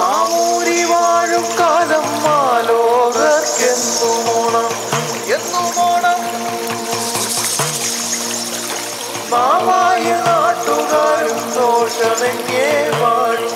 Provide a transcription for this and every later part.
സാമൂരി വാഴും കാലം മാലോകർക്കെന്നുമോണം എന്നുമോണം. മാമായ നാട്ടുകാരും ദോഷമെങ്ങേ വാഴും?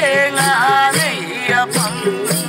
nghe ngã nghe phẳng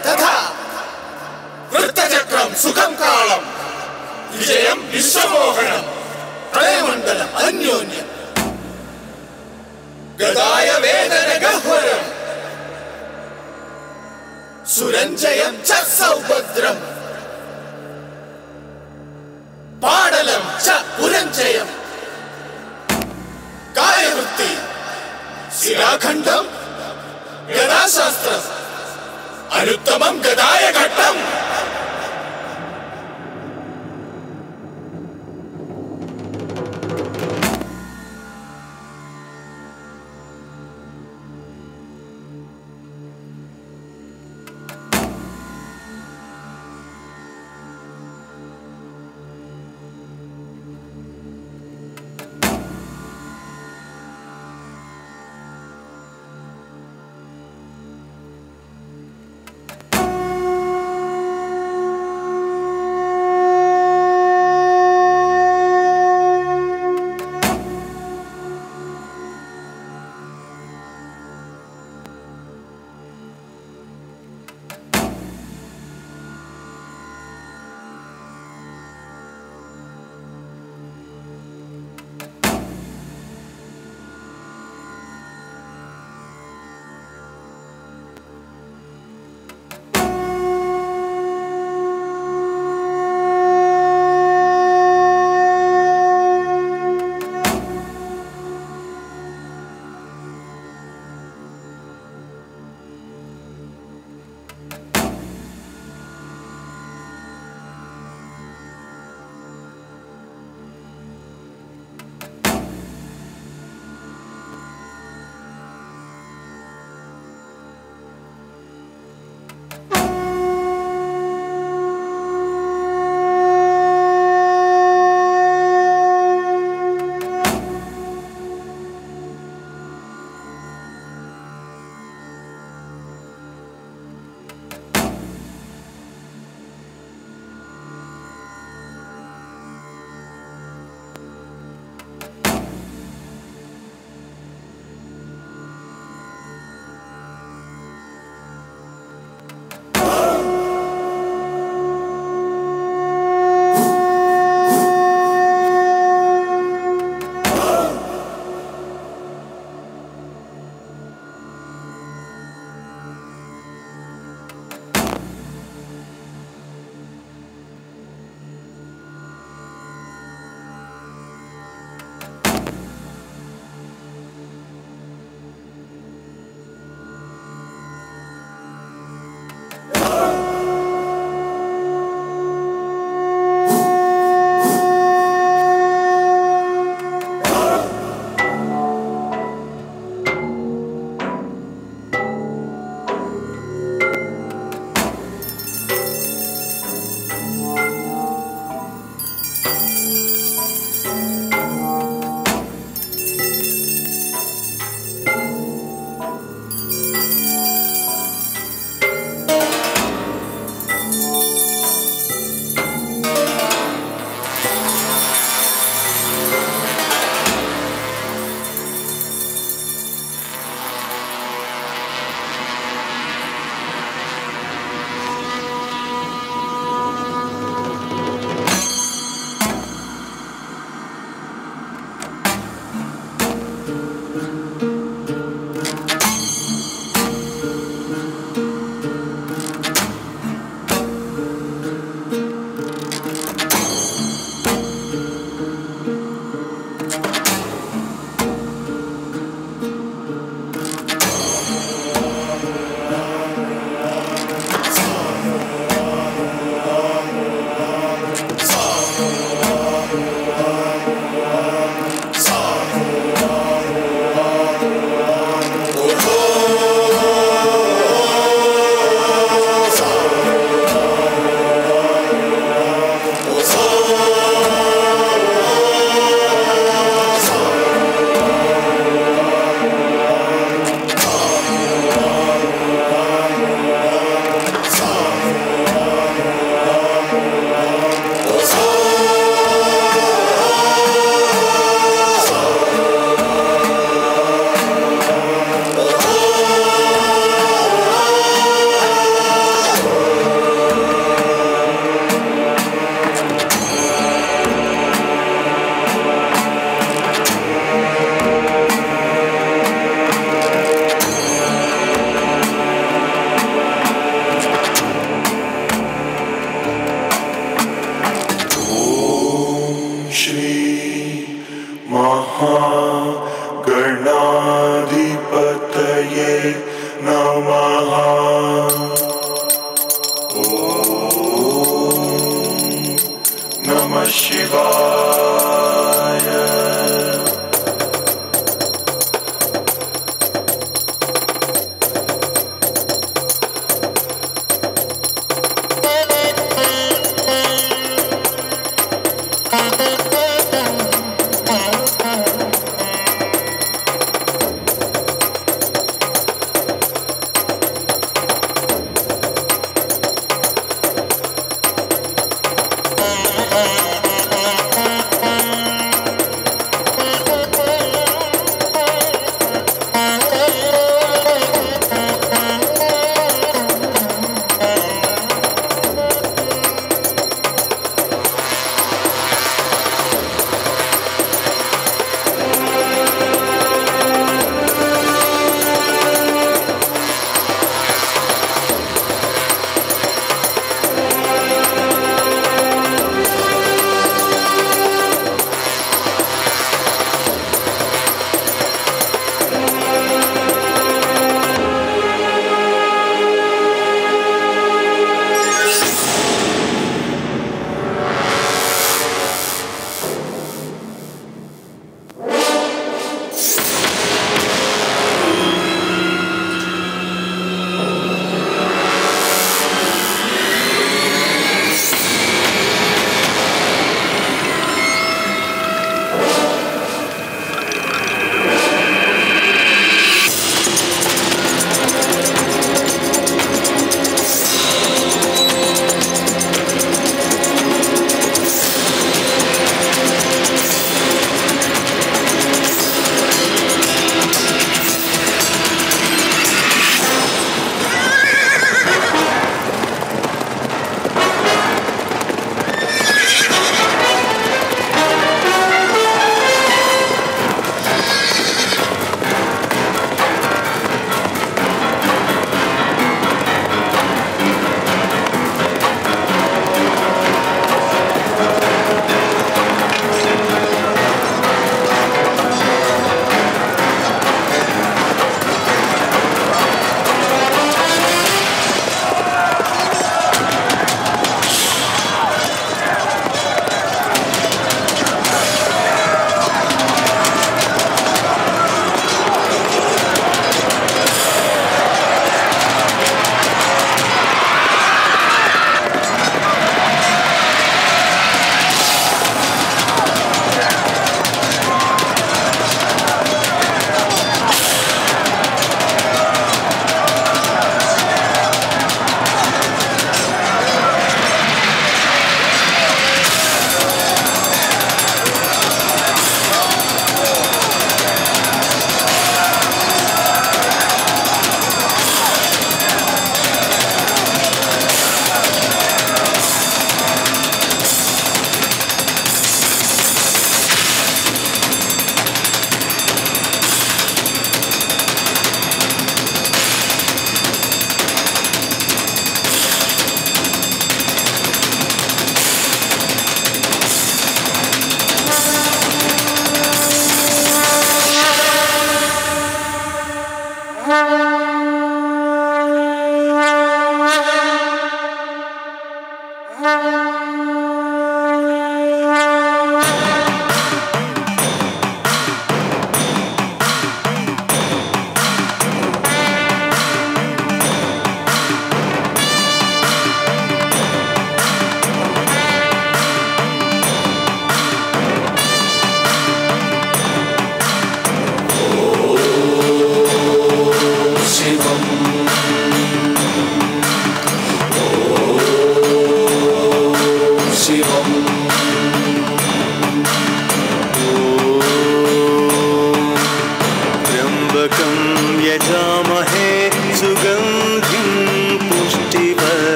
തഥാ. വൃത്തചക്രം സുഖം കാളം. വിജയം വിശ്വമോഹനം. പ്രളയമണ്ഡലം അന്യോന്യം. ഗതായ വേദന ഗഹ്വരം. സുരഞ്ജയം ച സൗഭദ്രം. പാടലം ച പുരഞ്ജയം. കായവൃത്തി. ശിലാഖണ്ഡം. ഗതാശാസ്ത്രം. அழுத்தமம் கதாய கட்டம் Música